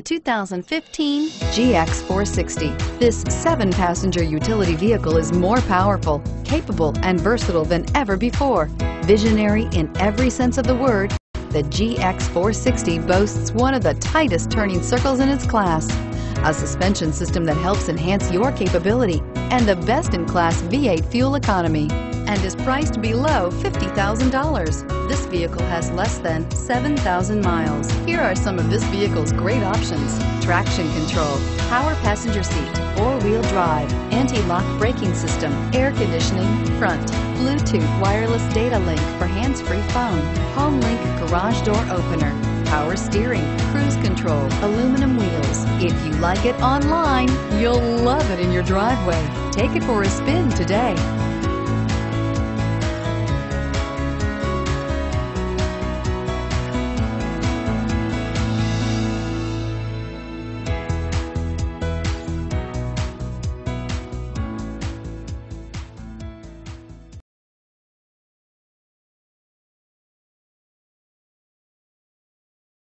2015 GX460. This seven-passenger utility vehicle is more powerful, capable, and versatile than ever before. Visionary in every sense of the word, the GX460 boasts one of the tightest turning circles in its class, a suspension system that helps enhance your capability, and the best-in-class V8 fuel economy and is priced below $50,000. This vehicle has less than 7,000 miles. Here are some of this vehicle's great options. Traction control, power passenger seat, four-wheel drive, anti-lock braking system, air conditioning, front, Bluetooth wireless data link for hands-free phone, HomeLink garage door opener, power steering, cruise control, aluminum wheels. If you like it online, you'll love it in your driveway. Take it for a spin today.